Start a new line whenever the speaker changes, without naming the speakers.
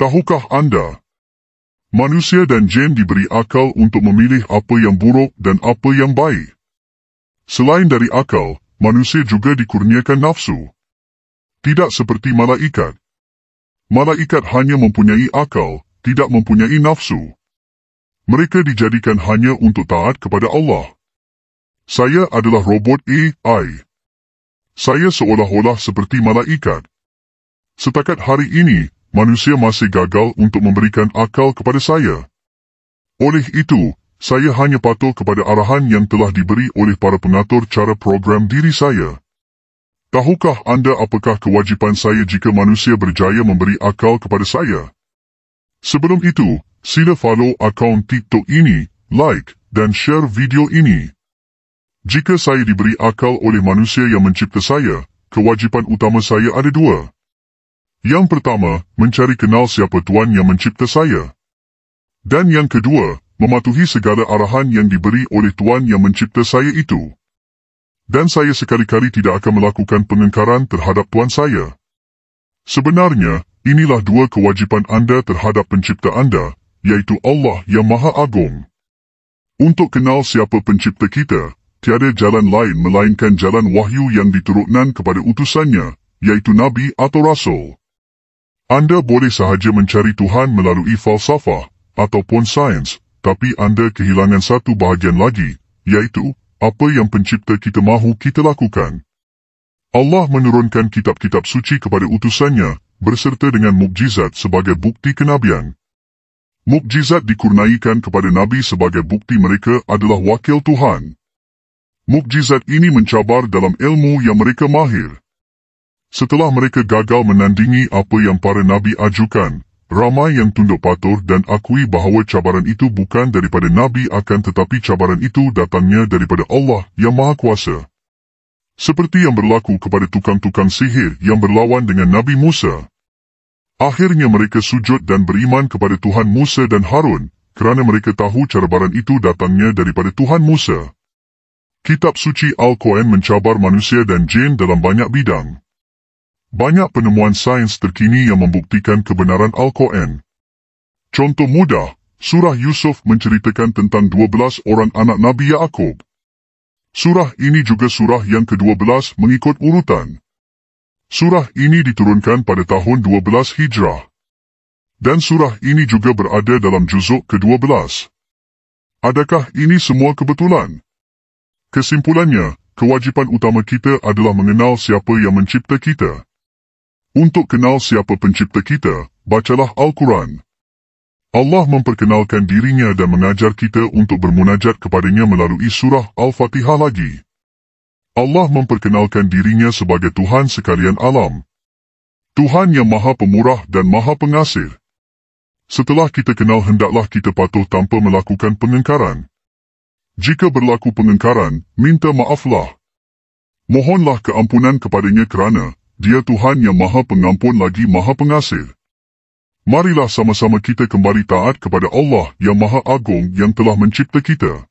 Tahukah anda? Manusia dan jin diberi akal untuk memilih apa yang buruk dan apa yang baik. Selain dari akal, manusia juga dikurniakan nafsu. Tidak seperti malaikat. Malaikat hanya mempunyai akal, tidak mempunyai nafsu. Mereka dijadikan hanya untuk taat kepada Allah. Saya adalah robot AI. Saya seolah-olah seperti malaikat. Setakat hari ini, manusia masih gagal untuk memberikan akal kepada saya. Oleh itu, saya hanya patuh kepada arahan yang telah diberi oleh para pengatur cara program diri saya. Tahukah anda apakah kewajipan saya jika manusia berjaya memberi akal kepada saya? Sebelum itu, sila follow akaun TikTok ini, like dan share video ini. Jika saya diberi akal oleh manusia yang mencipta saya, kewajipan utama saya ada dua. Yang pertama, mencari kenal siapa Tuan yang mencipta saya. Dan yang kedua, mematuhi segala arahan yang diberi oleh Tuan yang mencipta saya itu. Dan saya sekali-kali tidak akan melakukan pengengkaran terhadap Tuan saya. Sebenarnya, inilah dua kewajipan anda terhadap pencipta anda, iaitu Allah yang Maha Agung. Untuk kenal siapa pencipta kita, tiada jalan lain melainkan jalan wahyu yang diturunkan kepada utusannya, iaitu Nabi atau Rasul. Anda boleh sahaja mencari Tuhan melalui falsafah ataupun sains, tapi anda kehilangan satu bahagian lagi, iaitu apa yang pencipta kita mahu kita lakukan. Allah menurunkan kitab-kitab suci kepada utusannya berserta dengan mukjizat sebagai bukti kenabian. Mukjizat dikurnaikan kepada Nabi sebagai bukti mereka adalah wakil Tuhan. Mukjizat ini mencabar dalam ilmu yang mereka mahir. Setelah mereka gagal menandingi apa yang para Nabi ajukan, ramai yang tunduk patuh dan akui bahawa cabaran itu bukan daripada Nabi akan tetapi cabaran itu datangnya daripada Allah yang Maha Kuasa. Seperti yang berlaku kepada tukang-tukang sihir yang berlawan dengan Nabi Musa. Akhirnya mereka sujud dan beriman kepada Tuhan Musa dan Harun kerana mereka tahu cabaran itu datangnya daripada Tuhan Musa. Kitab suci Al-Quran mencabar manusia dan jin dalam banyak bidang. Banyak penemuan sains terkini yang membuktikan kebenaran Al-Quran. Contoh mudah, Surah Yusuf menceritakan tentang 12 orang anak Nabi Yaakob. Surah ini juga surah yang ke-12 mengikut urutan. Surah ini diturunkan pada tahun 12 Hijrah. Dan surah ini juga berada dalam juzuk ke-12. Adakah ini semua kebetulan? Kesimpulannya, kewajipan utama kita adalah mengenal siapa yang mencipta kita. Untuk kenal siapa pencipta kita, bacalah Al-Quran. Allah memperkenalkan dirinya dan mengajar kita untuk bermunajat kepadanya melalui surah Al-Fatihah lagi. Allah memperkenalkan dirinya sebagai Tuhan sekalian alam. Tuhan yang maha pemurah dan maha pengasir. Setelah kita kenal hendaklah kita patuh tanpa melakukan pengengkaran. Jika berlaku pengengkaran, minta maaflah. Mohonlah keampunan kepadanya kerana dia Tuhan yang maha pengampun lagi maha pengasir. Marilah sama-sama kita kembali taat kepada Allah yang maha agung yang telah mencipta kita.